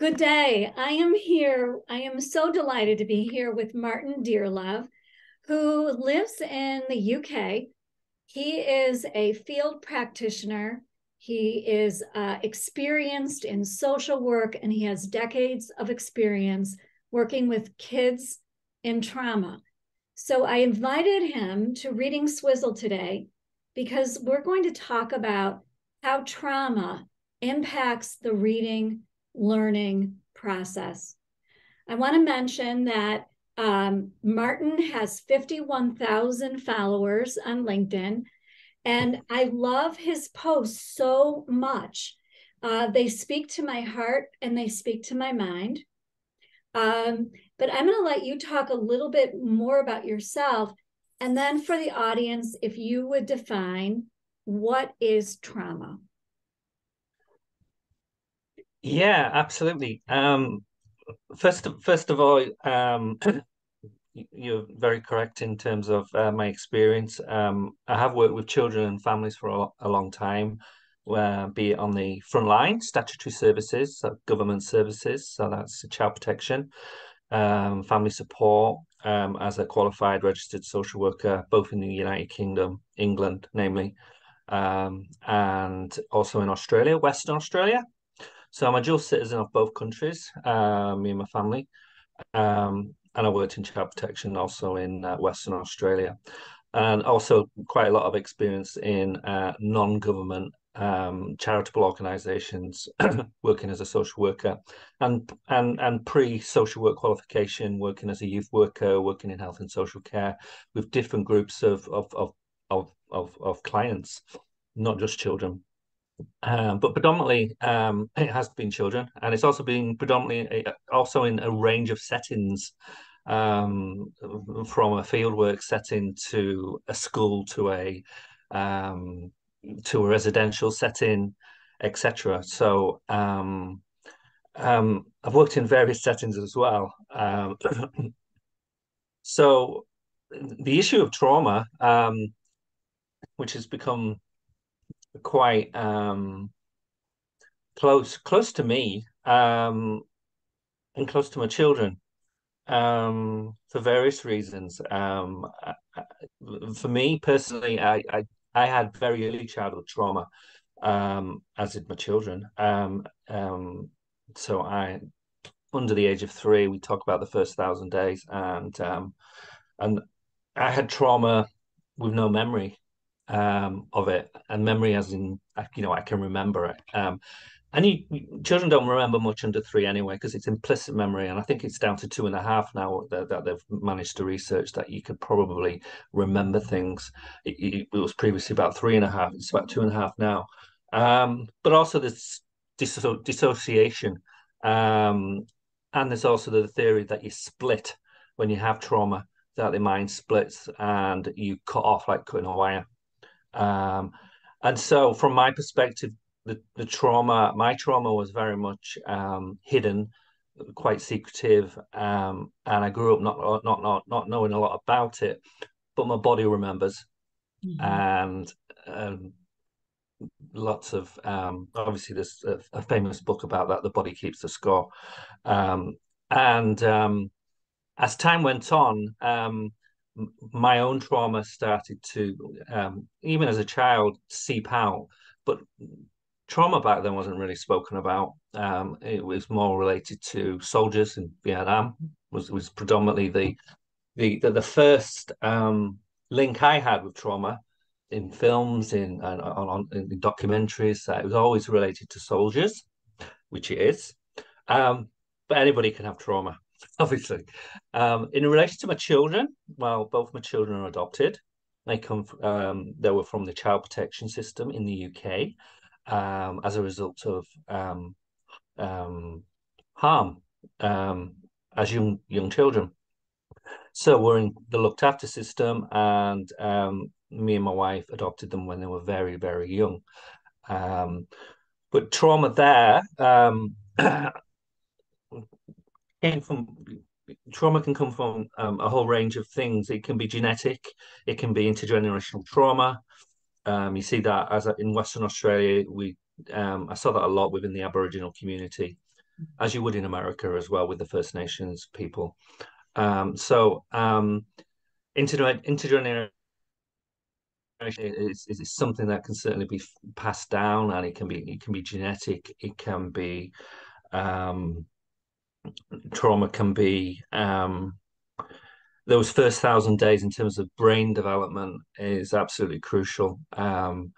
Good day. I am here. I am so delighted to be here with Martin Dearlove, who lives in the UK. He is a field practitioner. He is uh, experienced in social work and he has decades of experience working with kids in trauma. So I invited him to Reading Swizzle today because we're going to talk about how trauma impacts the reading learning process. I want to mention that um, Martin has 51,000 followers on LinkedIn, and I love his posts so much. Uh, they speak to my heart and they speak to my mind. Um, but I'm going to let you talk a little bit more about yourself. And then for the audience, if you would define what is trauma? Yeah, absolutely. Um, first, first of all, um, you're very correct in terms of uh, my experience. Um, I have worked with children and families for a, a long time, where be it on the front line, statutory services, so government services, so that's child protection, um, family support, um, as a qualified registered social worker, both in the United Kingdom, England, namely, um, and also in Australia, Western Australia. So I'm a dual citizen of both countries, uh, me and my family. Um, and I worked in child protection also in uh, Western Australia. And also quite a lot of experience in uh, non-government um, charitable organisations, working as a social worker, and and and pre-social work qualification, working as a youth worker, working in health and social care with different groups of of of of of, of clients, not just children. Um, but predominantly, um, it has been children, and it's also been predominantly also in a range of settings, um, from a fieldwork setting to a school to a um, to a residential setting, etc. So um, um, I've worked in various settings as well. so the issue of trauma, which has become quite um, close close to me um, and close to my children um, for various reasons. Um, for me personally, I, I, I had very early childhood trauma, um, as did my children. Um, so I, under the age of three, we talk about the first thousand days, and and I had trauma with no memory um, of it, and memory as in you know I can remember it. Um, and you, children don't remember much under three anyway because it's implicit memory, and I think it's down to two and a half now that, that they've managed to research that you could probably remember things. It, it, was previously about three and a half; it's about two and a half now. Um, but also this disso- dissociation, um, and there's also the theory that you split when you have trauma, that the mind splits and you cut off like cutting a wire. Um, and so, from my perspective, the, the trauma, my trauma was very much um, hidden, quite secretive, um, and I grew up not not not not knowing a lot about it, but my body remembers, mm-hmm. and um, lots of um, obviously there's a, a, famous book about that, the body keeps the score, um, and um, as time went on my own trauma started to, um, even as a child, seep out. But trauma back then wasn't really spoken about. Um, it was more related to soldiers in Vietnam. Was was predominantly the the the, the first um, link I had with trauma in films, in on, on in documentaries. Uh, it was always related to soldiers, which it is. Um, but anybody can have trauma. obviously. Um, in relation to my children, well, both my children are adopted. They come, um, they were from the child protection system in the UK um, as a result of um, um, harm um, as young young children. So we're in the looked after system, and me and my wife adopted them when they were very very young. but trauma there came from trauma can come from um, a whole range of things. It can be genetic, it can be intergenerational trauma. Um, you see that as a, in Western Australia, we um, I saw that a lot within the Aboriginal community. as you would in America as well with the First Nations people. Um, so um, intergener- intergenerational is, is something that can certainly be passed down, and it can be it can be genetic, it can be um, trauma, can be um, those first thousand days in terms of brain development is absolutely crucial. Um,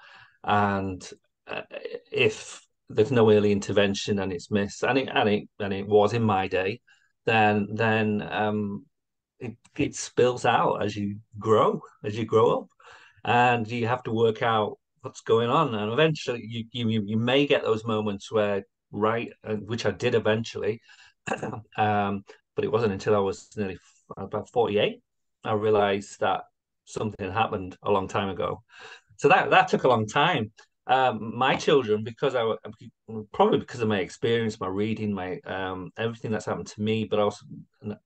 and uh, if there's no early intervention and it's missed, and it and it and it was in my day, then then um, it, it spills out as you grow, as you grow up, and you have to work out what's going on, and eventually you you you may get those moments where right, uh, which I did eventually, um, but it wasn't until I was nearly about 48 I realized that something happened a long time ago. So that that took a long time. Um, my children, because I probably because of my experience, my reading, my um, everything that's happened to me, but also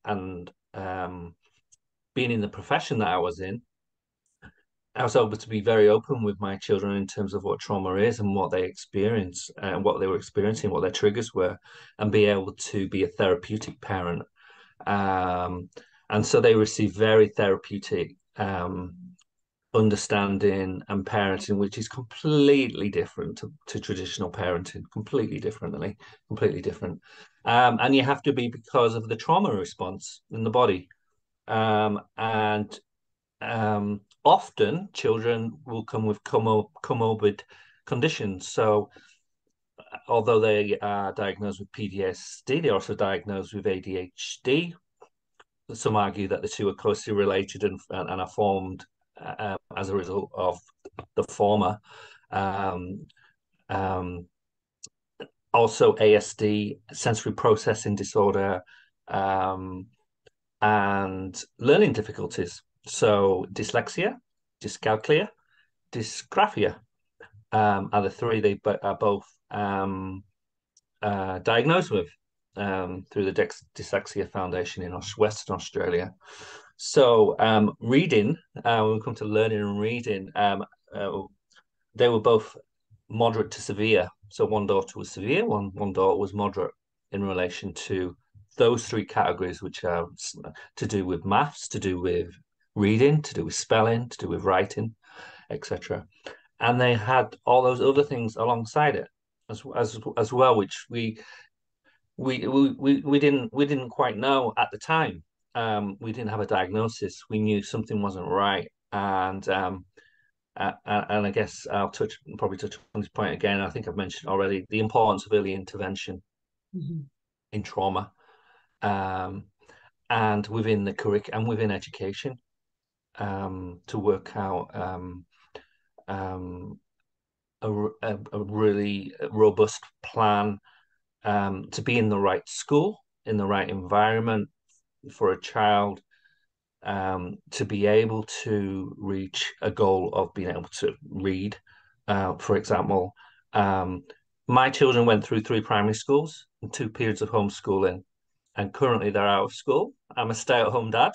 and um, being in the profession that I was in, I was able to be very open with my children in terms of what trauma is and what they experience and what they were experiencing, what their triggers were, and be able to be a therapeutic parent. Um, and so they receive very therapeutic um, understanding and parenting, which is completely different to, to traditional parenting, completely differently, completely different. Um, and you have to be because of the trauma response in the body. Um, and um, often children will come with comor- comorbid conditions. So, although they are diagnosed with PTSD, they're also diagnosed with ADHD, some argue that the two are closely related and, and are formed uh, as a result of the former. Um, um, also, ASD, sensory processing disorder, um, and learning difficulties. So, dyslexia, dyscalculia, dysgraphia um, are the three they are both um, uh, diagnosed with um, through the Dex- Dyslexia Foundation in Western Australia. So um, reading, uh, when we come to learning and reading, um, uh, they were both moderate to severe. So one daughter was severe, one one daughter was moderate in relation to those three categories, which are to do with maths, to do with reading, to do with spelling, to do with writing, etc. And they had all those other things alongside it as as as well, which we we we we didn't we didn't quite know at the time. Um, we didn't have a diagnosis. We knew something wasn't right, and um, uh, and I guess I'll touch probably touch on this point again. I think I've mentioned already the importance of early intervention mm-hmm. in trauma, um, and within the curriculum and within education, um, to work out um, um, a, a, a really robust plan um, to be in the right school, in the right environment for a child um, to be able to reach a goal of being able to read. Uh, for example, um, my children went through three primary schools and two periods of homeschooling, and currently they're out of school. I'm a stay at home dad.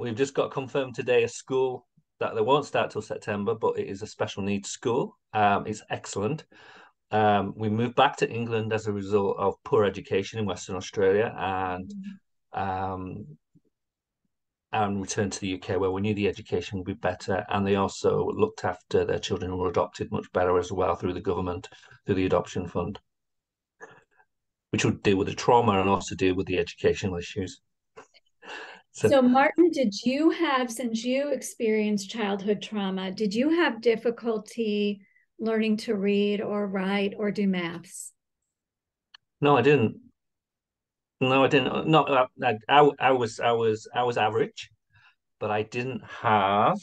We've just got confirmed today a school that they won't start till September, but it is a special needs school. Um, it's excellent. Um, we moved back to England as a result of poor education in Western Australia and um, and returned to the UK where we knew the education would be better. And they also looked after their children who were adopted much better as well through the government, through the adoption fund, which would deal with the trauma and also deal with the educational issues. So, so, Martin, did you have, since you experienced childhood trauma, did you have difficulty learning to read or write or do maths? No, I didn't. No, I didn't. No, I, I, I was, I was, I was average, but I didn't have,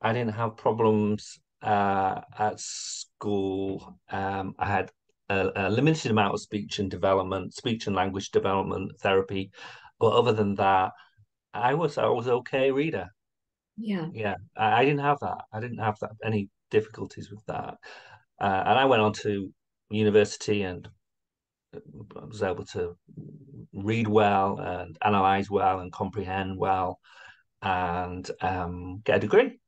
I didn't have problems uh, at school. Um, I had a, a, limited amount of speech and development, speech and language development therapy, but other than that, I was, I was okay reader. Yeah, yeah. I, I didn't have that. I didn't have that any difficulties with that. Uh, and I went on to university and was able to read well and analyze well and comprehend well and um, get a degree.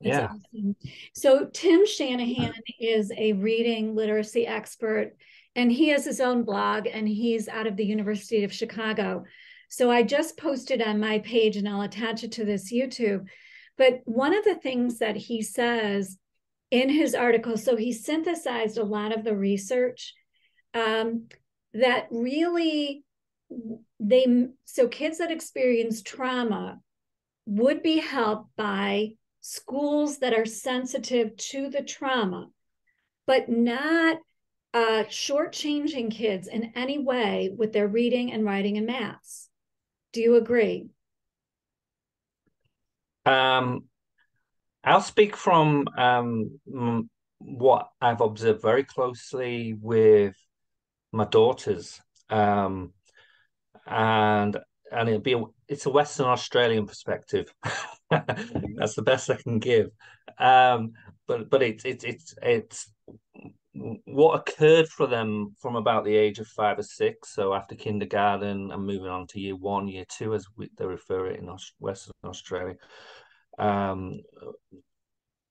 That's yeah. Awesome. So Tim Shanahan is a reading literacy expert and he has his own blog and he's out of the University of Chicago. So I just posted on my page and I'll attach it to this YouTube. But one of the things that he says in his article, so he synthesized a lot of the research um, that really they so kids that experience trauma would be helped by schools that are sensitive to the trauma, but not uh, shortchanging kids in any way with their reading and writing and maths. Do you agree? Um, I'll speak from um, what I've observed very closely with my daughters, um, and and it'll be a, it's a Western Australian perspective. That's the best I can give. Um, but but it's it's it's it's what occurred for them from about the age of five or six. So after kindergarten and moving on to year one, year two, as we, they refer it in Western Australia, um,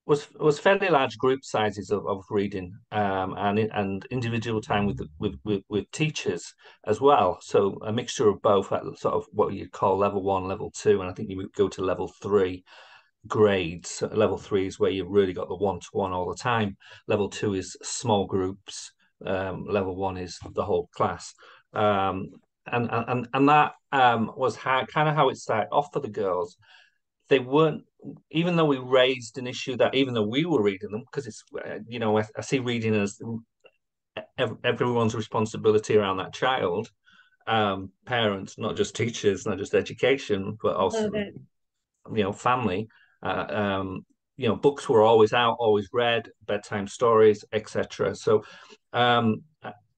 was was fairly large group sizes of, of reading um, and and individual time with, with, with with teachers as well. So a mixture of both at sort of what you'd call level one, level two, and I think you would go to level three grades. Level three is where you've really got the one to one all the time. Level two is small groups. Um, level one is the whole class. Um, and and and that um, was how kind of how it started off for the girls. They weren't, even though we raised an issue that even though we were reading them, because it's uh, you know I, I see reading as everyone's responsibility around that child um, parents, not just teachers, not just education, but also you know family. Uh, um, you know, books were always out, always read, bedtime stories, etc. So, um,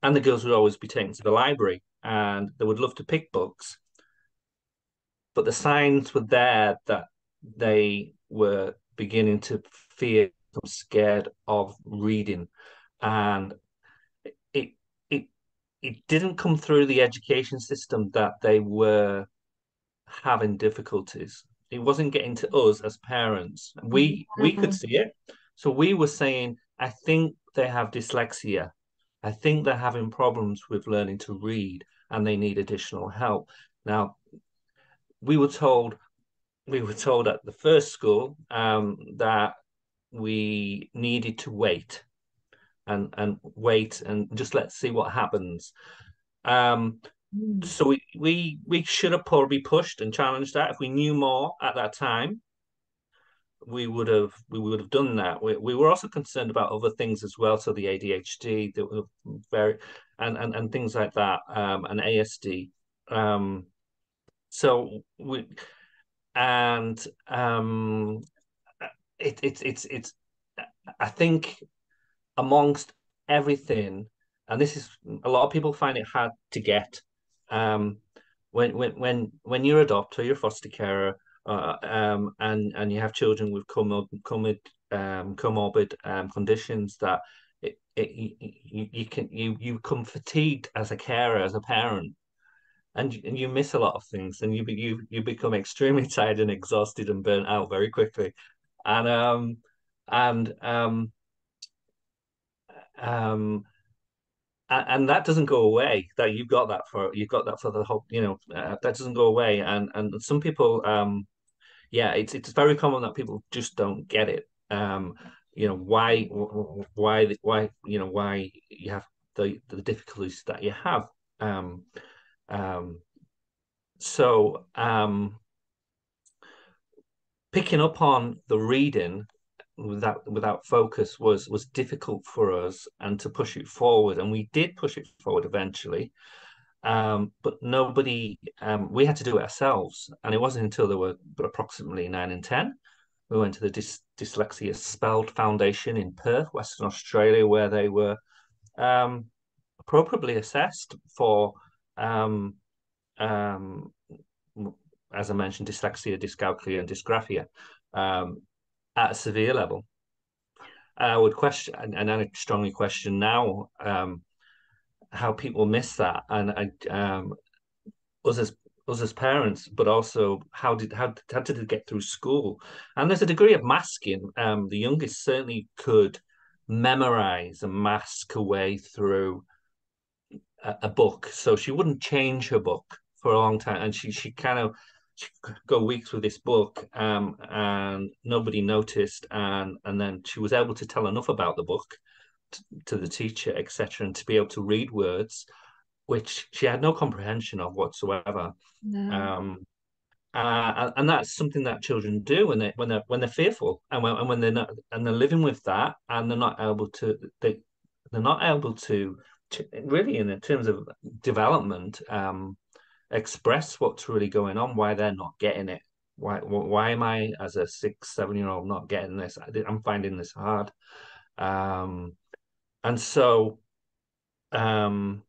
and the girls would always be taken to the library, and they would love to pick books, but the signs were there that they were beginning to fear, scared of reading, and it it it didn't come through the education system that they were having difficulties it wasn't getting to us as parents. We we could mm-hmm. see it. So we were saying, I think they have dyslexia. I think they're having problems with learning to read and they need additional help. Now, we were told we were told at the first school um, that we needed to wait and and wait and just let's see what happens. Um, Hmm. So we, we we should have probably pushed and challenged that. If we knew more at that time, we would have we would have done that. We, we were also concerned about other things as well. So the ADHD, the very and and, and things like that, um, and ASD. Um, so we and um, it, it it's it's I think amongst everything, and this is a lot of people find it hard to get um, when when when when you're a doctor, you're a foster carer, uh, um, and and you have children with comorbid um, comorbid um, conditions that it, it you, you can you you become fatigued as a carer as a parent and you, and you miss a lot of things and you you you become extremely tired and exhausted and burnt out very quickly. And um and um um and that doesn't go away that you've got that for you've got that for the whole you know uh, that doesn't go away. And and some people um yeah it's it's very common that people just don't get it. Um you know why why why you know why you have the the difficulties that you have. Um um so um picking up on the reading without without focus was was difficult for us and to push it forward. And we did push it forward eventually um, but nobody um, we had to do it ourselves. And it wasn't until there were approximately nine and ten we went to the Dys- dyslexia SPELD foundation in perth western australia where they were um, appropriately assessed for um, um, as i mentioned dyslexia dyscalculia and dysgraphia. Um, at a severe level. I would question, and I strongly question now, um, how people miss that, and I, um, us as us as parents, but also how did how, how did it get through school? And there's a degree of masking. Um, the youngest certainly could memorize and mask a way through a, a book, so she wouldn't change her book for a long time, and she she kind of go weeks with this book, um, and nobody noticed, and and then she was able to tell enough about the book to, to the teacher, etc., and to be able to read words which she had no comprehension of whatsoever. No. Um, uh, and that's something that children do when they when they when they're fearful and when, and when they're not and they're living with that and they're not able to they they're not able to, to really in terms of development um, express what's really going on why they're not getting it. Why why am I as a six seven year old not getting this? I'm finding this hard. Um, and so um,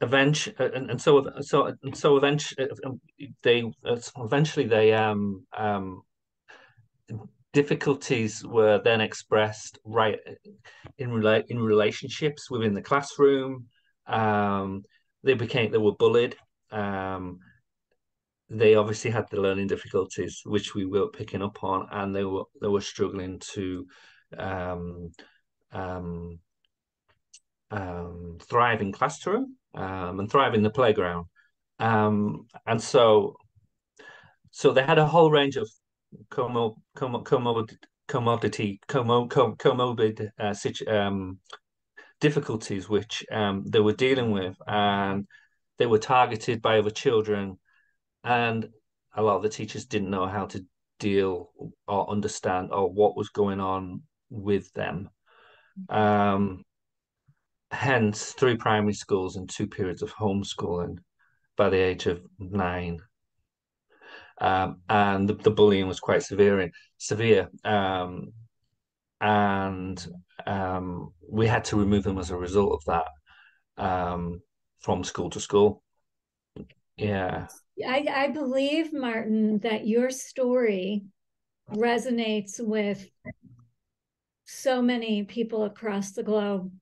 eventually and, and so so so eventually um, they eventually they um um difficulties were then expressed right in relate in relationships within the classroom. Um they became they were bullied um they obviously had the learning difficulties which we were picking up on and they were they were struggling to um um um thrive in classroom um, and thrive in the playground. Um, and so, so they had a whole range of commo, commo, commod, commodity, commo, com, comorbid uh, situ, um, difficulties which um, they were dealing with, and they were targeted by other children, and a lot of the teachers didn't know how to deal or understand or what was going on with them. Um, hence three primary schools and two periods of homeschooling by the age of nine. Um, and the, the, bullying was quite severe, severe, um, and um, we had to remove them as a result of that um, from school to school. Yeah, I, I believe Martin that your story resonates with so many people across the globe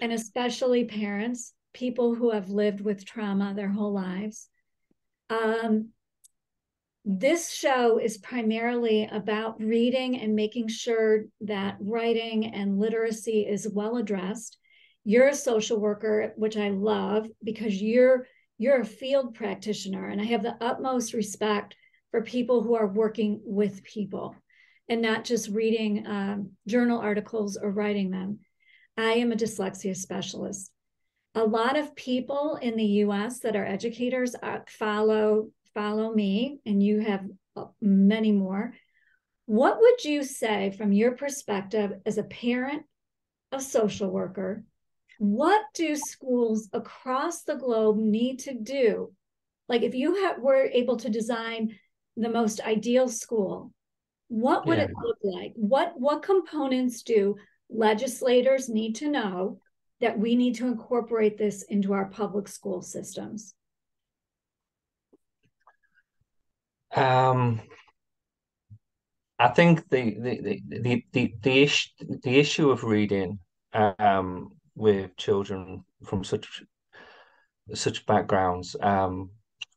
and especially parents, people who have lived with trauma their whole lives. Um, this show is primarily about reading and making sure that writing and literacy is well addressed. You're a social worker, which I love because you're you're a field practitioner, and I have the utmost respect for people who are working with people and not just reading um, journal articles or writing them. I am a dyslexia specialist. A lot of people in the US that are educators uh, follow follow me and you have uh, many more. What would you say from your perspective as a parent, a social worker, what do schools across the globe need to do? Like if you were able to design the most ideal school, what would yeah. it look like? What what components do legislators need to know that we need to incorporate this into our public school systems? Um, I think the the the the the, issue the issue of reading um, with children from such such backgrounds. Um,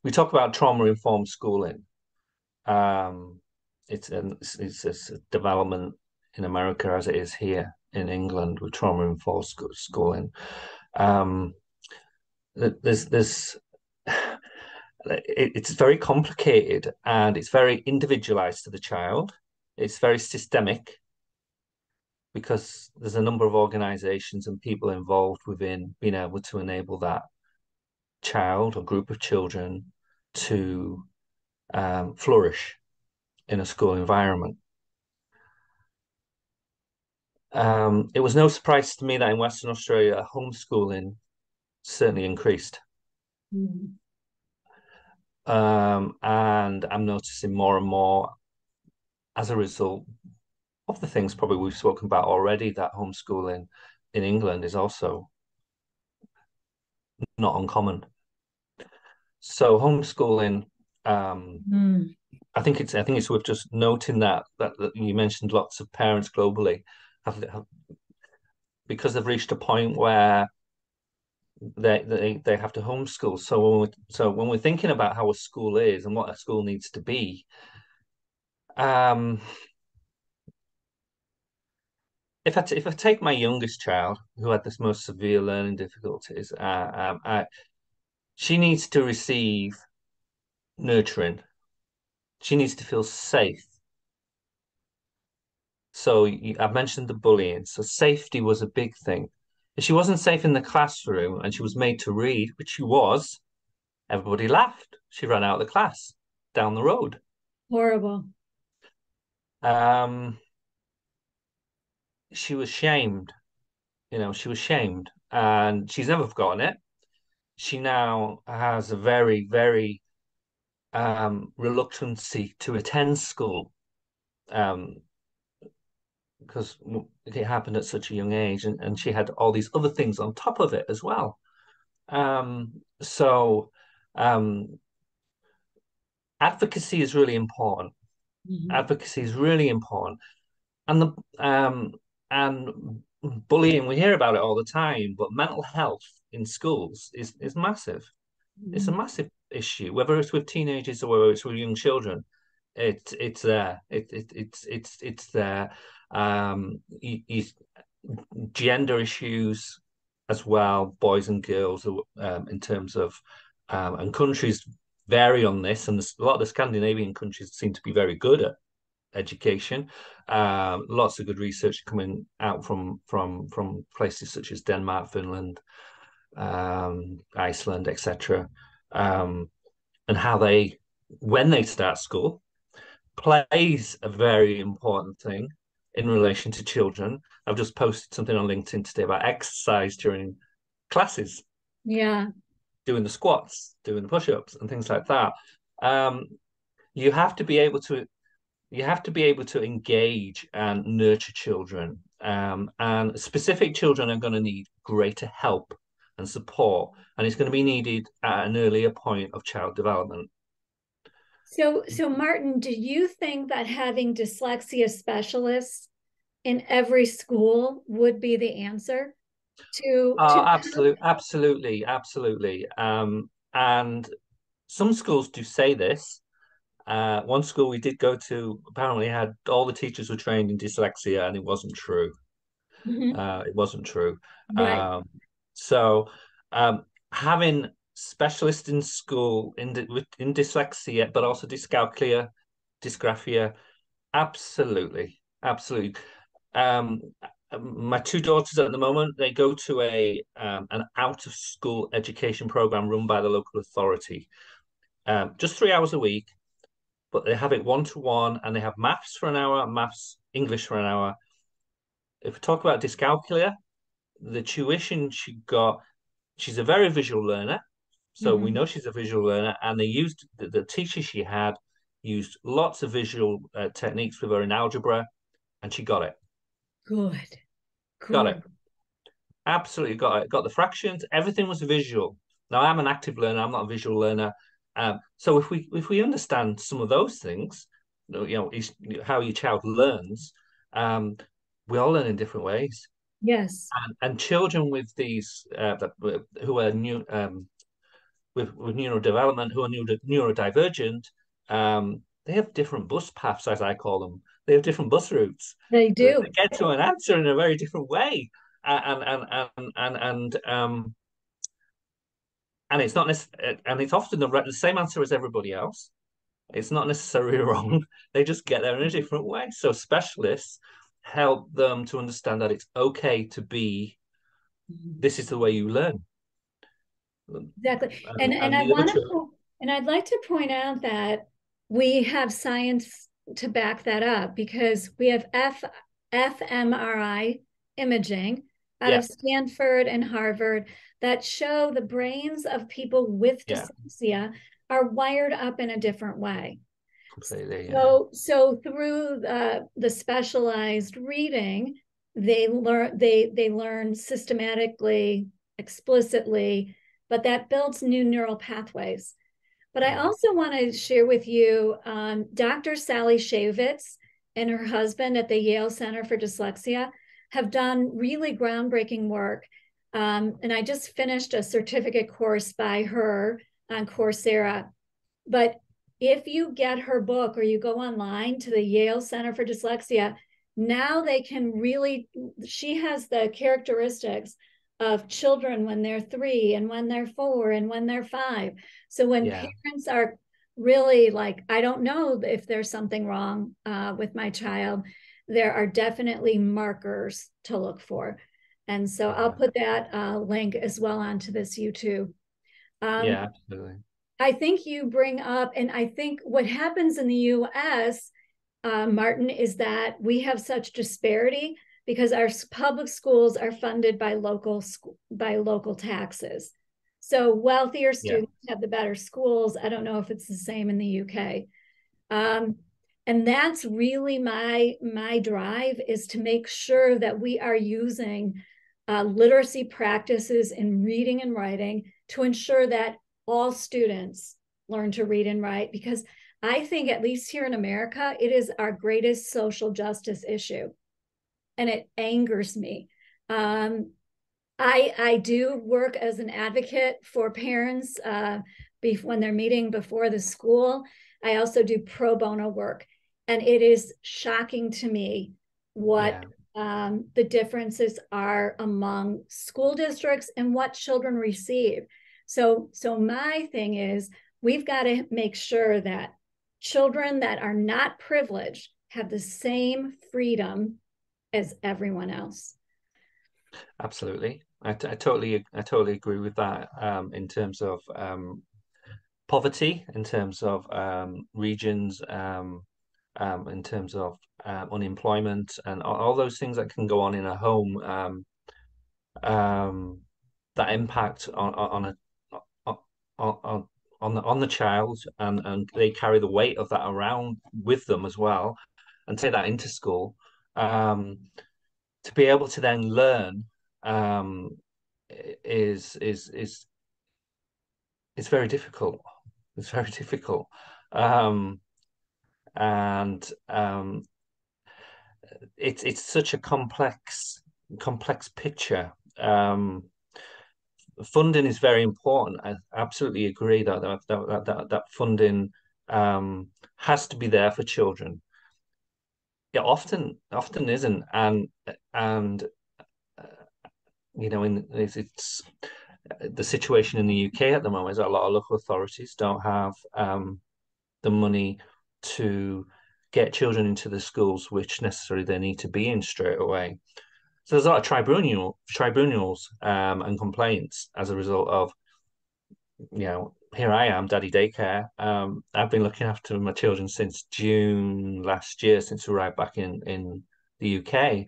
we talk about trauma informed schooling. Um, it's an it's, it's a development in America as it is here in England with trauma informed schooling. Um, there's there's it's very complicated and it's very individualized to the child. It's very systemic because there's a number of organizations and people involved within being able to enable that child or group of children to um, flourish in a school environment. Um, it was no surprise to me that in Western Australia, homeschooling certainly increased. Mm. Um, and I'm noticing more and more as a result of the things probably we've spoken about already that homeschooling in England is also not uncommon. So homeschooling, um, mm. I think it's I think it's worth just noting that, that that you mentioned lots of parents globally have, have because they've reached a point where they they they have to homeschool. So when we, so when we're thinking about how a school is and what a school needs to be, um, if I if I take my youngest child who had this most severe learning difficulties, uh, um, I, she needs to receive nurturing. She needs to feel safe. So you, I've mentioned the bullying. So safety was a big thing. If she wasn't safe in the classroom and she was made to read, which she was, everybody laughed. She ran out of the class down the road. Horrible. Um, she was shamed. You know, she was shamed, and she's never forgotten it. She now has a very, very um, reluctancy to attend school um, because it happened at such a young age, and, and she had all these other things on top of it as well. Um, so um, advocacy is really important. Mm-hmm. Advocacy is really important, and the um, and bullying we hear about it all the time, but mental health in schools is is massive. Mm-hmm. It's a massive issue, whether it's with teenagers or whether it's with young children. It's it's there. It, it it's it's it's there. Um, gender issues as well, boys and girls, um, in terms of um, and countries vary on this, and a lot of the Scandinavian countries seem to be very good at education. Um, lots of good research coming out from from from places such as Denmark, Finland, um, Iceland, etc um, and how they, when they start school, plays a very important thing in relation to children. I've just posted something on LinkedIn today about exercise during classes. Yeah. Doing the squats, doing the push ups, and things like that. Um, you have to be able to you have to be able to engage and nurture children um, and specific children are going to need greater help and support, and it's going to be needed at an earlier point of child development. So, so Martin, do you think that having dyslexia specialists in every school would be the answer to? Uh, to absolutely, absolutely, absolutely. Um, and some schools do say this. Uh, one school we did go to apparently had all the teachers were trained in dyslexia, and it wasn't true. Mm-hmm. Uh, it wasn't true. Right. Um, so um, having specialists in school in in dyslexia, but also dyscalculia, dysgraphia, absolutely, absolutely. Um, my two daughters at the moment they go to a um, an out of school education program run by the local authority, um, just three hours a week, but they have it one to one, and they have maths for an hour, maths English for an hour. If we talk about dyscalculia, the tuition she got, she's a very visual learner. So mm-hmm. we know she's a visual learner, and they used the, the teacher she had used lots of visual uh, techniques with her in algebra, and she got it. Good. Good. Got it. Absolutely got it. Got the fractions. Everything was visual. Now I'm an active learner. I'm not a visual learner. Um, so if we if we understand some of those things, you know, how your child learns, um, we all learn in different ways. Yes. And, and children with these uh, who are new um, with, with neurodevelopment, who are neuro, neurodivergent, um, they have different bus paths, as I call them. They have different bus routes. They do. They get to an answer in a very different way, and and and and and um, and it's not and it's often the, the same answer as everybody else. It's not necessarily wrong. They just get there in a different way. So specialists help them to understand that it's okay to be this is the way you learn exactly and and, and i want to and i'd like to point out that we have science to back that up because we have f fmri imaging out yeah. of stanford and harvard that show the brains of people with dyslexia yeah. are wired up in a different way completely. Yeah. So so through uh, the specialized reading, they learn they they learn systematically, explicitly, but that builds new neural pathways. But I also want to share with you um, Dr. Sally Shaywitz and her husband at the Yale Center for Dyslexia have done really groundbreaking work. Um, and I just finished a certificate course by her on Coursera. But if you get her book or you go online to the Yale Center for Dyslexia, now they can really she has the characteristics of children when they're three and when they're four and when they're five. So when yeah. parents are really like i don't know if there's something wrong uh, with my child there are definitely markers to look for. And so i'll put that uh, link as well onto this youtube. Um, yeah absolutely. I think you bring up and i think what happens in the us uh, Martin, is that we have such disparity because our public schools are funded by local by local taxes. So wealthier students yeah. have the better schools. I don't know if it's the same in the UK. Um, and that's really my my drive is to make sure that we are using uh, literacy practices in reading and writing to ensure that all students learn to read and write because I think, at least here in America, it is our greatest social justice issue. And it angers me. Um, I, I do work as an advocate for parents uh, when they're meeting before the school. I also do pro bono work. And it is shocking to me what yeah. um, the differences are among school districts and what children receive. So, so my thing is, we've got to make sure that children that are not privileged have the same freedom as everyone else. Absolutely. I, totally I totally agree with that um, in terms of um, poverty, in terms of um, regions, um, um, in terms of uh, unemployment, and all, all, those things that can go on in a home um, that impact on on a on, on on the on the child and and they carry the weight of that around with them as well and take that into school um, to be able to then learn um, is is is it's very difficult it's very difficult um, and um, it's it's such a complex complex picture um, funding is very important. I absolutely agree that that that that, that funding um, has to be there for children. It often often isn't, and and uh, you know, in it's, it's, the situation in the UK at the moment is a lot of local authorities don't have um, the money to get children into the schools which necessarily they need to be in straight away. So there's a lot of tribunal tribunals um, and complaints as a result of, you know, here I am, daddy daycare. Um, I've been looking after my children since June last year, since we arrived back in in the UK.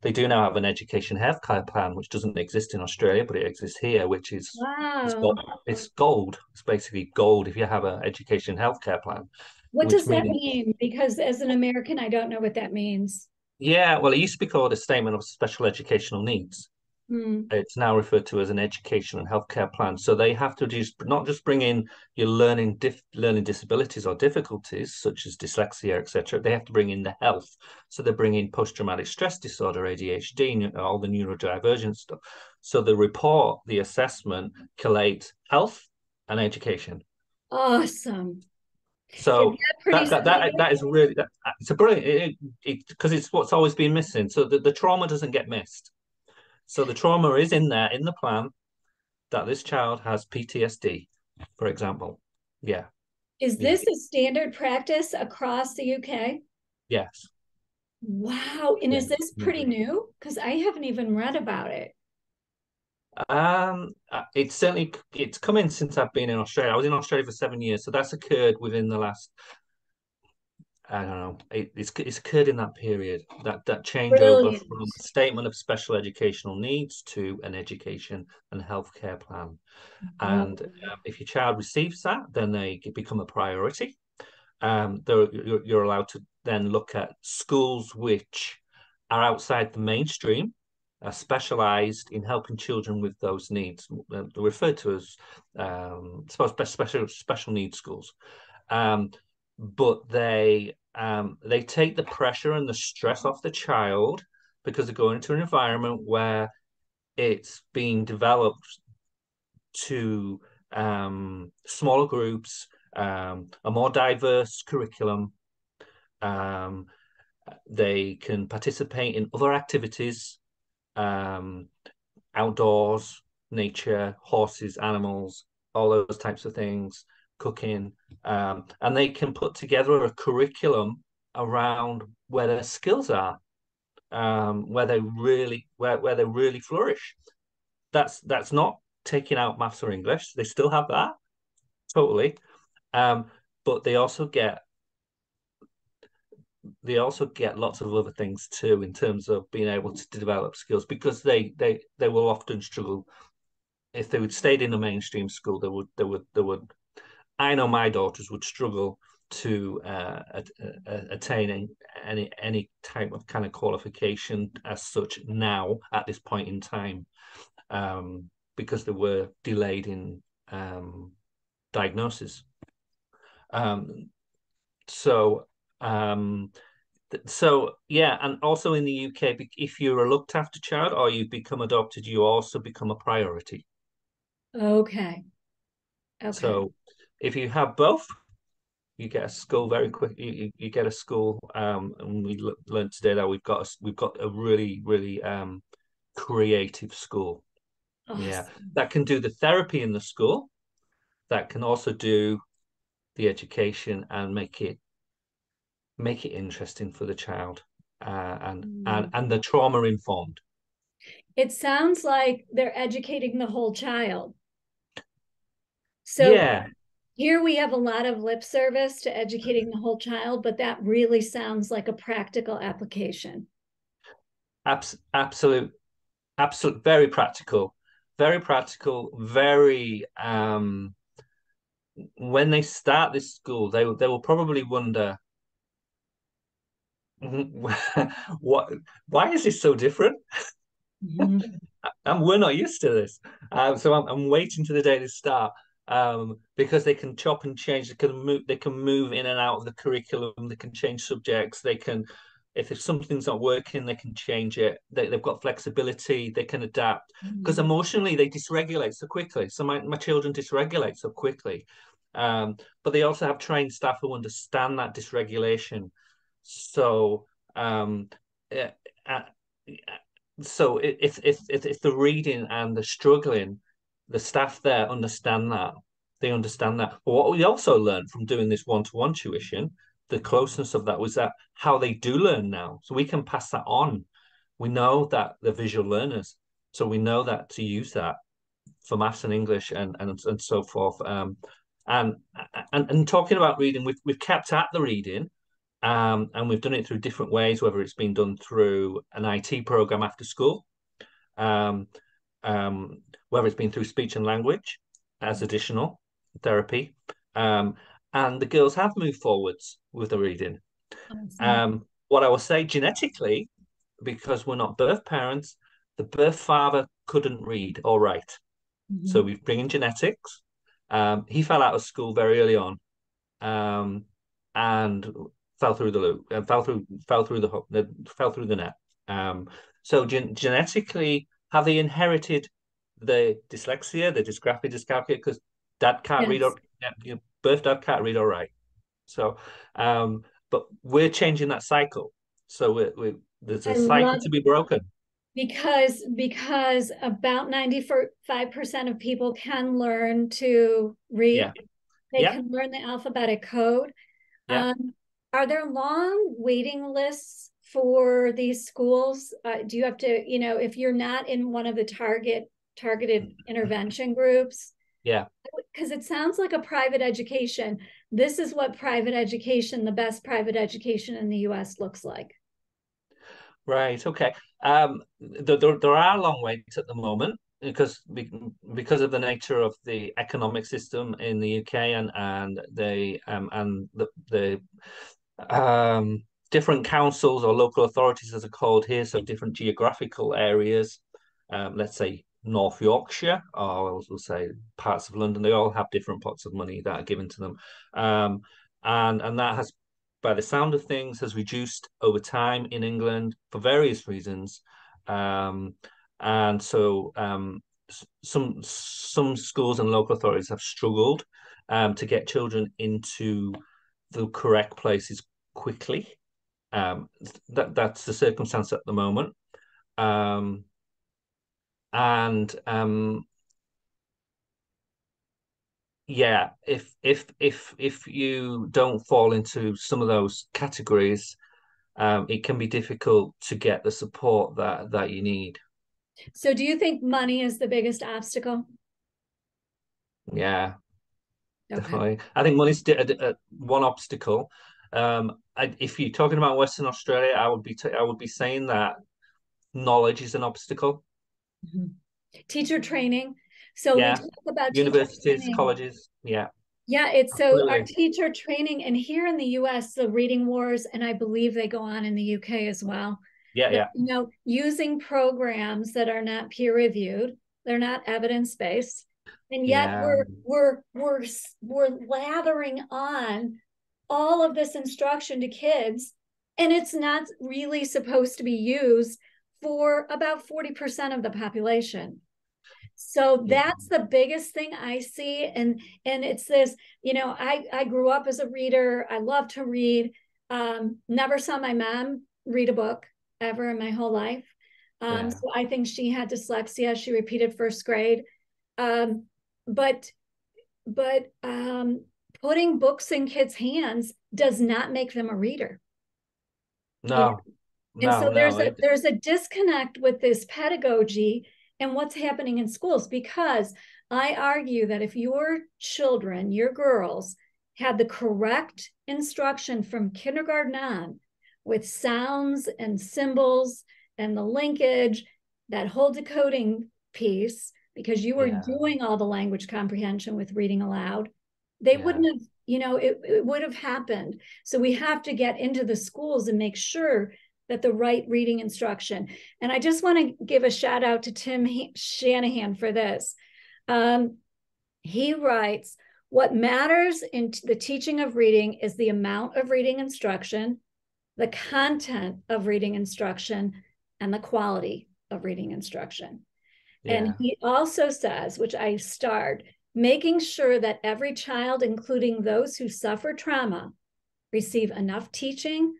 They do now have an education healthcare plan, which doesn't exist in Australia, but it exists here, which is wow. it's, gold. it's gold. It's basically gold if you have an education healthcare plan. What does that mean? Because as an American, I don't know what that means. Yeah, well, it used to be called a statement of special educational needs. Mm. It's now referred to as an education and healthcare plan. So they have to just not just bring in your learning dif- learning disabilities or difficulties such as dyslexia, etc. They have to bring in the health. So they bring in post traumatic stress disorder, ADHD, all the neurodivergent stuff. So the report, the assessment, collate health and education. Awesome. So that, that, that, that is really that, it's a brilliant because it, it, it's what's always been missing. So the, the trauma doesn't get missed. So the trauma is in there in the plan that this child has PTSD, for example. Yeah. Is this yeah. a standard practice across the UK? Yes. Wow. And yeah. is this pretty new? Because I haven't even read about it. Um, uh, it's certainly it's come in since I've been in Australia. I was in Australia for seven years, so that's occurred within the last. I don't know. It, it's it's occurred in that period. That that changeover from a statement of special educational needs to an education and healthcare plan. Mm-hmm. And um, if your child receives that, then they become a priority. Um, you're, you're allowed to then look at schools which are outside the mainstream are specialized in helping children with those needs. They're referred to as um, special special needs schools, um, but they um, they take the pressure and the stress off the child because they're going into an environment where it's being developed to um, smaller groups, um, a more diverse curriculum, um, They can participate in other activities, um, outdoors, nature, horses, animals, all those types of things, cooking, um, and they can put together a curriculum around where their skills are, um, where they really where where they really flourish. That's that's not taking out maths or English. They still have that totally, um, but they also get they also get lots of other things too in terms of being able to develop skills because they they they will often struggle if they would stayed in a mainstream school they would they would they would i know my daughters would struggle to uh, attain any any type of kind of qualification as such now at this point in time um, because they were delayed in um, diagnosis um, so um, so yeah, and also in the UK, if you're a looked after child or you become adopted, you also become a priority. Okay. Okay. So if you have both, you get a school very quick. You, you get a school, um, and we learned today that we've got a, we've got a really really um, creative school. Awesome. Yeah, that can do the therapy in the school. That can also do the education and make it make it interesting for the child uh, and mm. and and the trauma informed it sounds like they're educating the whole child so yeah here we have a lot of lip service to educating the whole child but that really sounds like a practical application. Abs- absolute absolute very practical very practical very um when they start this school they they will probably wonder what why is this so different? Mm-hmm. and we're not used to this. Um, so I'm, I'm waiting to the day to start um, because they can chop and change they can move they can move in and out of the curriculum they can change subjects they can if something's not working they can change it. They, have got flexibility they can adapt. Because mm-hmm. emotionally they dysregulate so quickly. So my, my children dysregulate so quickly. Um, but they also have trained staff who understand that dysregulation. So um, uh, uh, so if if if if the reading and the struggling, the staff there understand that. They understand that. But what we also learned from doing this one-to-one tuition, the closeness of that was that how they do learn now. So we can pass that on. We know that they're visual learners. So we know that to use that for maths and English and and, and so forth. Um, and, and and talking about reading, we've we've kept at the reading um, and we've done it through different ways, whether it's been done through an IT program after school, um, um, whether it's been through speech and language as additional therapy. Um, and the girls have moved forwards with the reading. Um, what I will say genetically, because we're not birth parents, the birth father couldn't read or write. Mm-hmm. So we bring in genetics. Um, he fell out of school very early on. Um, and fell through the loop and uh, fell through fell through the hook fell through the net um, so gen- genetically have they inherited the dyslexia the dysgraphia dyscalculia because dad can't yes. read or you know, birth dad can't read or write so um, but we're changing that cycle so we we there's a I cycle to be broken because because about 95% of people can learn to read yeah. they yeah. can learn the alphabetic code yeah. Um, are there long waiting lists for these schools? Uh, do you have to, you know, if you're not in one of the target targeted intervention groups? Yeah. Because it sounds like a private education. This is what private education, the best private education in the US looks like. Right. Okay. Um, there, there, there are long waits at the moment because because of the nature of the economic system in the UK and and the um and the the um, different councils or local authorities, as are called here, so different geographical areas. Um, let's say North Yorkshire, or we'll say parts of London. They all have different pots of money that are given to them, um, and and that has, by the sound of things, has reduced over time in England for various reasons, um, and so um, some some schools and local authorities have struggled um, to get children into the correct places quickly. Um, that that's the circumstance at the moment. Um, and um, yeah, if if if if you don't fall into some of those categories, um, it can be difficult to get the support that that you need. So, do you think money is the biggest obstacle? Yeah, okay. definitely. I think money's one obstacle. Um, I, if you're talking about Western Australia, I would be t- I would be saying that knowledge is an obstacle. Mm-hmm. Teacher training. So yeah. we talk about universities, colleges. Yeah. Yeah, it's so our teacher training, and here in the US, the reading wars, and I believe they go on in the UK as well. Yeah, yeah. You know, using programs that are not peer reviewed, they're not evidence based, and yet yeah. we're we're we're we're lathering on all of this instruction to kids, and it's not really supposed to be used for about 40% of the population. So that's the biggest thing i see. And and it's this you know i i grew up as a reader. I love to read. Um never saw my mom read a book ever in my whole life. Um yeah. so i think she had dyslexia. She repeated first grade. Um but but um putting books in kids hands does not make them a reader. No and no, so there's no, a it... there's a disconnect with this pedagogy and what's happening in schools because I argue that if your children, your girls, had the correct instruction from kindergarten on with sounds and symbols and the linkage, that whole decoding piece, because you were yeah. doing all the language comprehension with reading aloud, they yeah. wouldn't have, you know, it, it would have happened. So we have to get into the schools and make sure that the right reading instruction. And I just want to give a shout out to Tim Shanahan for this. Um, he writes, what matters in the teaching of reading is the amount of reading instruction, the content of reading instruction, and the quality of reading instruction. Yeah. And he also says, which I starred, making sure that every child, including those who suffer trauma, receive enough teaching,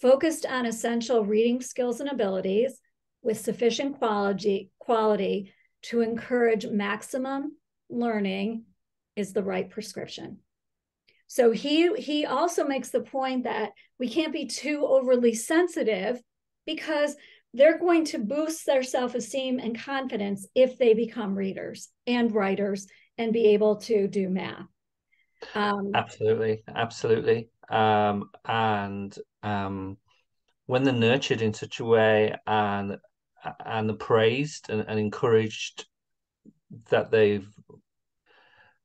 focused on essential reading skills and abilities with sufficient quality, quality to encourage maximum learning is the right prescription. So he he also makes the point that we can't be too overly sensitive because they're going to boost their self-esteem and confidence if they become readers and writers and be able to do math. Um, absolutely, absolutely. Um, and um, when they're nurtured in such a way and and praised and, and encouraged that they've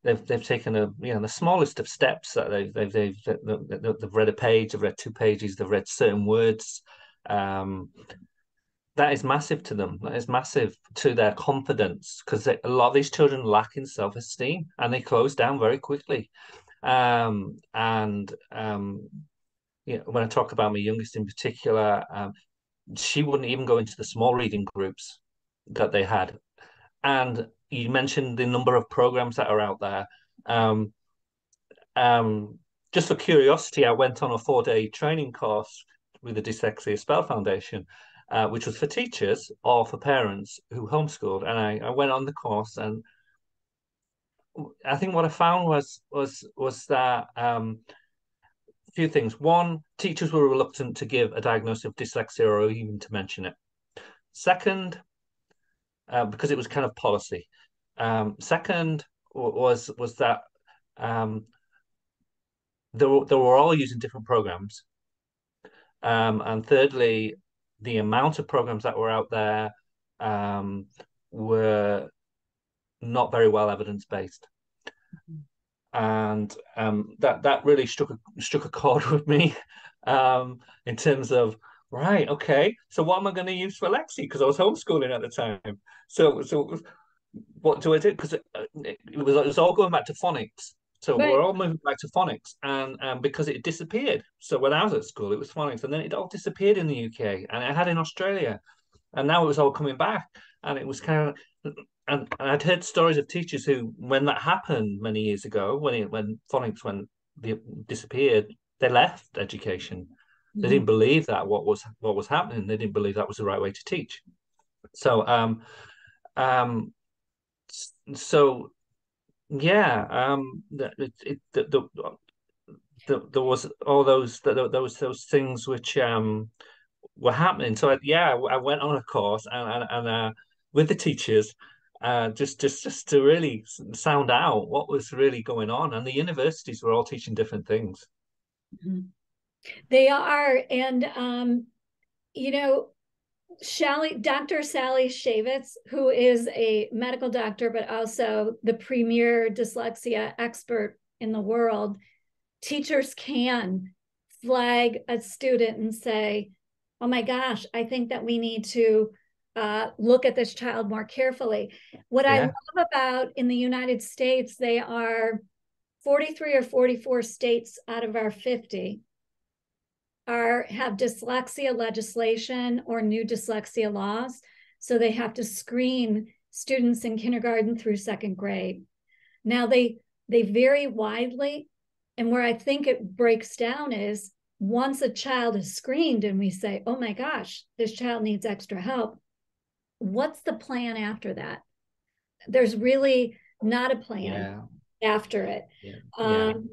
they've they've taken a you know the smallest of steps that they've they've they've, they've, they've read a page, they've read two pages, they've read certain words. Um, that is massive to them. That is massive to their confidence because a lot of these children lack in self esteem and they close down very quickly. Um, and um, you know, when I talk about my youngest in particular, um, she wouldn't even go into the small reading groups that they had. And you mentioned the number of programs that are out there. Um, um, just for curiosity, I went on a four day training course with the Dyslexia SPELD Foundation, uh, which was for teachers or for parents who homeschooled. And I, I went on the course, and I think what I found was was was that um, a few things. One, teachers were reluctant to give a diagnosis of dyslexia or even to mention it. Second, uh, because it was kind of policy. Um, second was was that um, they were, they were all using different programs. Um, and thirdly, the amount of programs that were out there um, were not very well evidence based. Mm-hmm and um, that that really struck a struck a chord with me um, in terms of right, okay, so what am I going to use for Lexi? Because I was homeschooling at the time. So so what do I do? Because it, it, was it was all going back to phonics. So right. we're all moving back to phonics, and um, because it disappeared. So when I was at school, it was phonics, and then it all disappeared in the UK, and I had in Australia, and now it was all coming back, and it was kind of and, I'd heard stories of teachers who, when that happened many years ago, when it, when phonics when the, disappeared, they left education They didn't believe that what was what was happening. They didn't believe that was the right way to teach. So um um so yeah um it, it, the, the, the, there was all those those those things which um were happening. So yeah, I went on a course and and, and uh, with the teachers, uh, just just just to really sound out what was really going on. And the universities were all teaching different things. Mm-hmm. They are, and um, you know, Sally, Dr. Sally Shaywitz, who is a medical doctor, but also the premier dyslexia expert in the world, teachers can flag a student and say, oh my gosh, I think that we need to uh, look at this child more carefully. What yeah. I love about in the United States, they are 43 or 44 states out of our 50 are have dyslexia legislation or new dyslexia laws. So they have to screen students in kindergarten through second grade. Now they they vary widely. And where I think it breaks down is once a child is screened and we say, oh my gosh, this child needs extra help, what's the plan after that? There's really not a plan yeah. after it. Yeah. Um.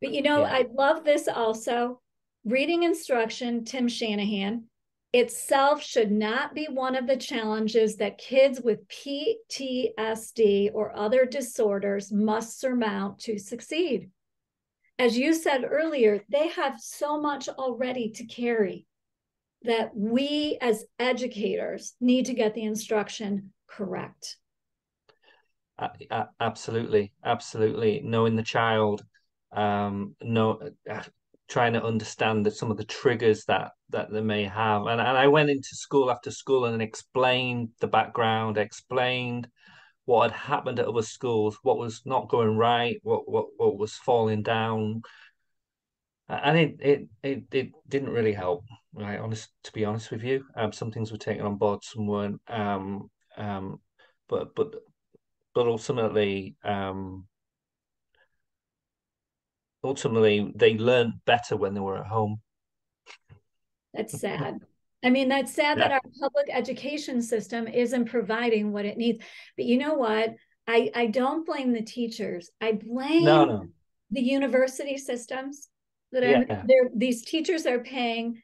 But you know, I love this also. Reading instruction, Tim Shanahan, itself should not be one of the challenges that kids with PTSD or other disorders must surmount to succeed as you said earlier, they have so much already to carry that we as educators need to get the instruction correct. Uh, absolutely, absolutely. Knowing the child, um, know, uh, trying to understand that some of the triggers that that they may have, and and I went into school after school and explained the background, explained what had happened at other schools, what was not going right, what what what was falling down, and it it it, it didn't really help. Right, honest to be honest with you, um, some things were taken on board, some weren't. Um, um, but but but ultimately, um, ultimately they learned better when they were at home. That's sad. I mean, that's sad yeah. that our public education system isn't providing what it needs. But you know what? I, I don't blame the teachers. I blame no, no. the university systems that yeah. are these teachers are paying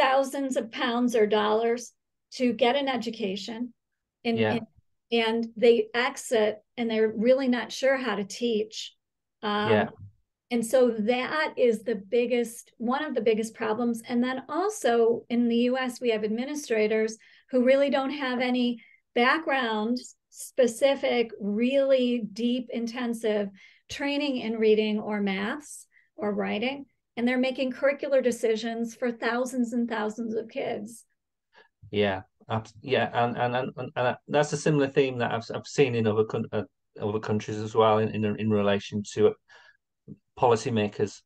thousands of pounds or dollars to get an education and, yeah. and, and they exit and they're really not sure how to teach. Um, yeah. And so that is the biggest, one of the biggest problems. And then also in the US, we have administrators who really don't have any background specific, really deep, intensive training in reading or maths or writing. And they're making curricular decisions for thousands and thousands of kids. Yeah, yeah, and and and, and that's a similar theme that I've I've seen in other uh, other countries as well in in, in relation to policymakers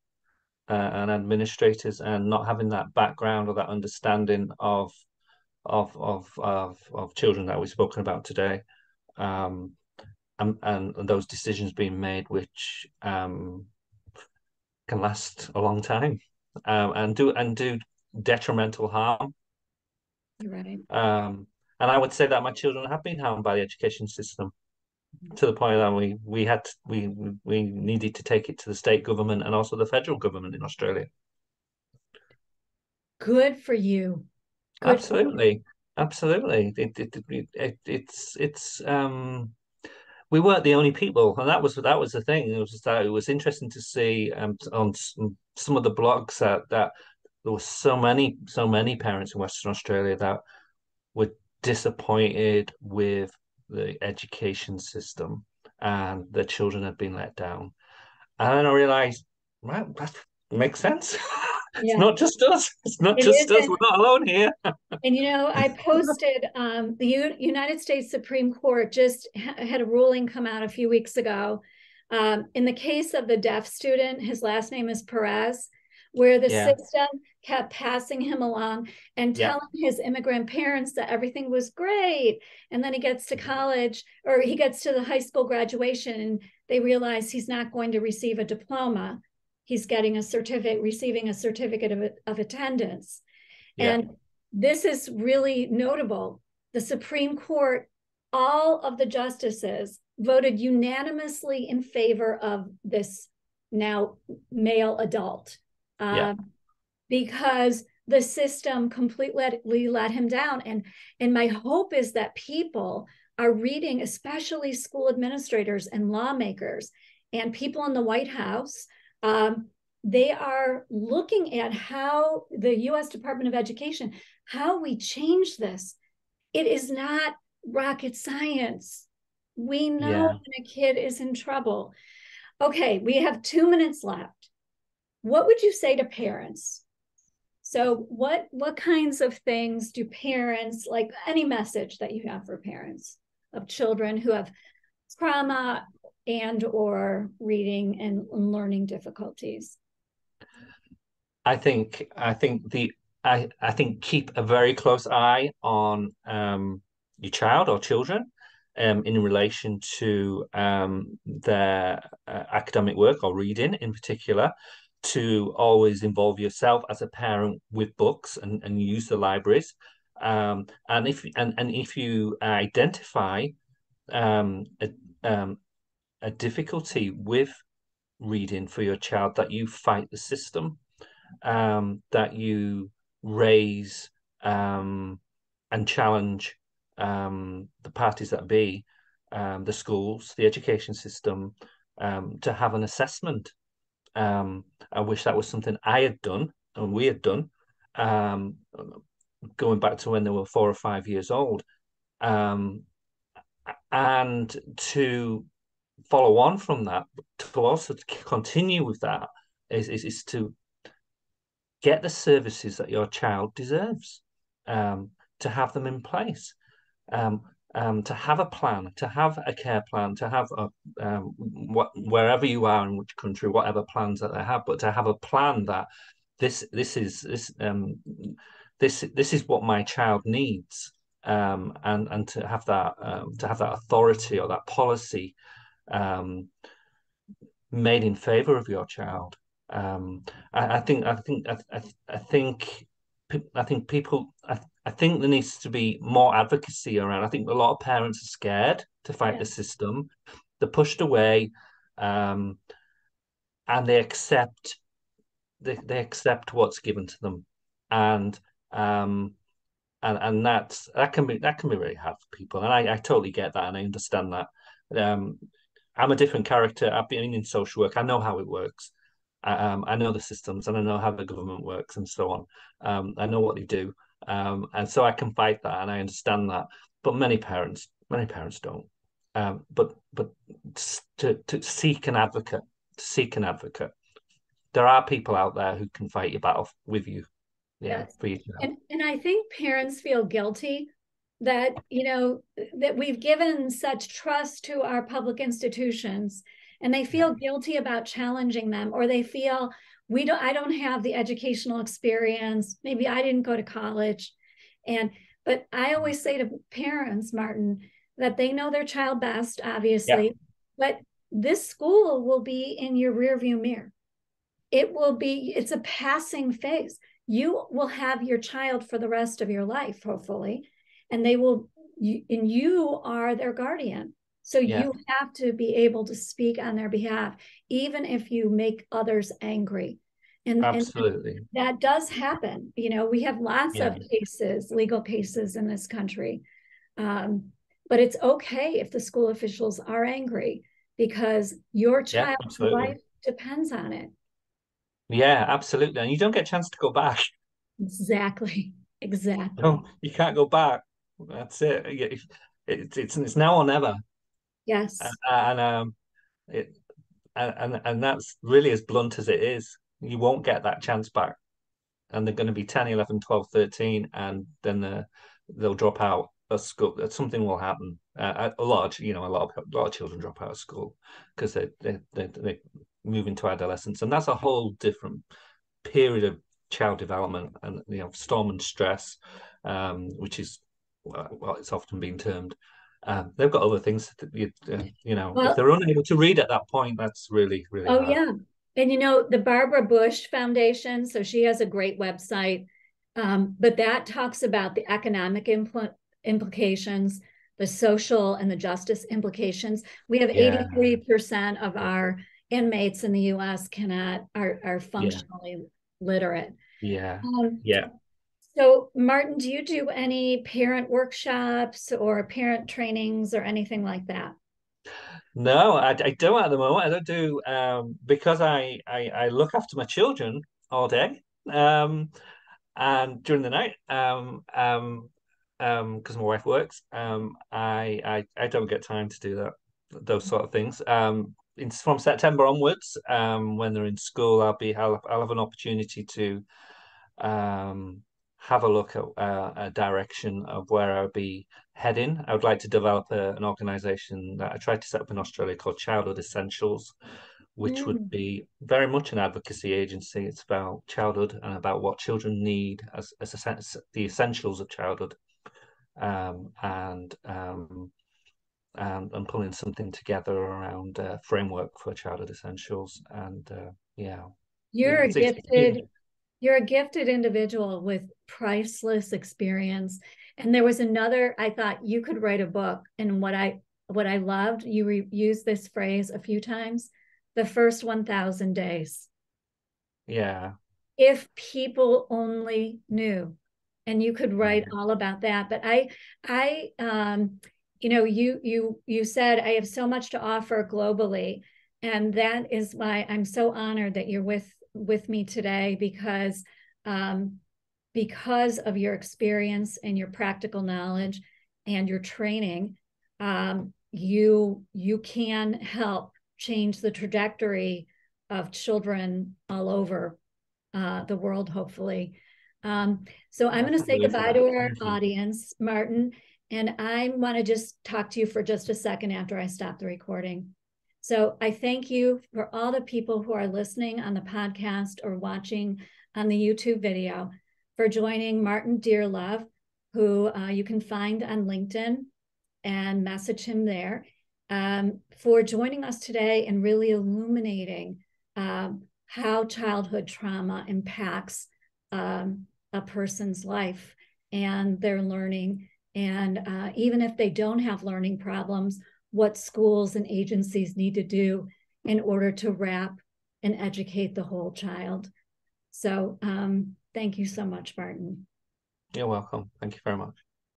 uh, and administrators and not having that background or that understanding of of of of, of children that we've spoken about today um, and, and those decisions being made which um, can last a long time um, and do and do detrimental harm right um, and i would say that my children have been harmed by the education system to the point that we we had we we needed to take it to the state government and also the federal government in Australia. Good for you. Good absolutely, for you. absolutely. It, it, it, it, it's it's um we weren't the only people, and that was that was the thing. It was just that it was interesting to see um, on some, of the blogs that that there were so many so many parents in Western Australia that were disappointed with the education system and the children had been let down. And then I realized, right, that makes sense. it's yeah. not just us. It's not it just us. We're not alone here. and you know, I posted um, the U- United States Supreme Court just ha- had a ruling come out a few weeks ago. Um, in the case of the deaf student, his last name is Perez where the yeah. system kept passing him along and telling yeah. his immigrant parents that everything was great. And then he gets to college or he gets to the high school graduation and they realize he's not going to receive a diploma he's getting a certificate, receiving a certificate of, of attendance. Yeah. And this is really notable. The Supreme Court, all of the justices voted unanimously in favor of this now male adult Yeah. um, because the system completely let him down. And, and my hope is that people are reading, especially school administrators and lawmakers and people in the White House. Um, they are looking at how the US Department of Education, how we change this. It is not rocket science. We know Yeah. when a kid is in trouble. Okay, we have two minutes left. What would you say to parents? So what what kinds of things do parents like any message that you have for parents of children who have trauma and or reading and learning difficulties? I think I think the I I think keep a very close eye on um your child or children um in relation to um their uh, academic work or reading in particular to always involve yourself as a parent with books and, and use the libraries um and if and, and if you identify um a, um a difficulty with reading for your child that you fight the system um, that you raise um, and challenge um, the parties that be, um, the schools, the education system, um, to have an assessment. Um, I wish that was something I had done and we had done, going back to when they were four or five years old, and to follow on from that, to also continue with that is, is, is to get the services that your child deserves, um, to have them in place, um, um, to have a plan, to have a care plan, to have a um, what wherever you are in which country, whatever plans that they have, but to have a plan that this this is this um this this is what my child needs, um, and and to have that to have that authority or that policy um, made in favor of your child. Um, I, I think I think I, I, think I think people I, I think there needs to be more advocacy around. I think a lot of parents are scared to fight the system. They're pushed away, um, and they accept they, they accept what's given to them, and um, and and that's that can be that can be really hard for people, and I, I totally get that, and I understand that. Um, I'm a different character. I've been in social work. I know how it works. Um, I know the systems and I know how the government works and so on. Um, I know what they do. Um, and so I can fight that and I understand that. But many parents, many parents don't. Um, but but to to seek an advocate, to seek an advocate. There are people out there who can fight your battle with you. Yeah, Yes. for you. And and I think parents feel guilty that you know that we've given such trust to our public institutions and they feel guilty about challenging them or they feel we don't I don't have the educational experience. Maybe I didn't go to college. And but I always say to parents Martin that they know their child best obviously but this school will be in your rearview mirror. It will be it's a passing phase. You will have your child for the rest of your life hopefully and they will you, and you are their guardian so Yeah. you have to be able to speak on their behalf even if you make others angry and, and Absolutely. that does happen you know we have lots of cases legal cases in this country um, but it's okay if the school officials are angry because your child's absolutely. life depends on it Yeah, absolutely. And you don't get a chance to go back. exactly exactly No, you can't go back. That's it. If- It's it's it's now or never. yes. And, and um it and, and and that's really as blunt as it is. You won't get that chance back. And they're going to be 10 11 12 13 and then the, they'll drop out of school. Something will happen. Uh, a lot of, you know a lot of a lot of children drop out of school because they they, they they move into adolescence. And that's a whole different period of child development and you know storm and stress um which is well, it's often been termed um, they've got other things that you, uh, you know Well- if they're unable to read at that point that's really really Oh hard. yeah. And you know, the Barbara Bush Foundation, so she has a great website, um, but that talks about the economic impl- implications, the social and the justice implications. We have yeah. 83% of our inmates in the US cannot are, are functionally yeah. literate. Yeah. Um, yeah. So, Martin, do you do any parent workshops or parent trainings or anything like that? No, I, I don't at the moment. I don't do um, because I, I, I look after my children all day um, and during the night um, um, um, because my wife works. Um, I, I I don't get time to do that those sort of things. Um, in, from September onwards, um, when they're in school, I'll be I'll, I'll have an opportunity to um have a look at uh, a direction of where I'll be heading. I would like to develop a, an organization that I tried to set up in Australia called Childhood Essentials, which mm. would be very much an advocacy agency. It's about childhood and about what children need as, as a, the essentials of childhood. Um, and um, and, and pulling something together around a framework for childhood essentials. And uh, yeah, you're yeah, a gifted you're a gifted individual with priceless experience. And there was another i thought you could write a book. And what i what i loved you re- used this phrase a few times the first 1000 days. Yeah. If people only knew and you could write all about that. But i i um you know you you you said i have so much to offer globally. And that is why i'm so honored that you're with with me today because um, because of your experience and your practical knowledge and your training, um, you you can help change the trajectory of children all over uh, the world, hopefully. Um, so I'm going to say goodbye to our audience, Martin, and I want to just talk to you for just a second after I stop the recording. So I thank you for all the people who are listening on the podcast or watching on the YouTube video for joining Martin Dearlove, who uh, you can find on LinkedIn and message him there, um, for joining us today and really illuminating um, how childhood trauma impacts um, a person's life and their learning. And uh, even if they don't have learning problems, what schools and agencies need to do in order to wrap and educate the whole child. So um, thank you so much, Martin. You're welcome. Thank you very much.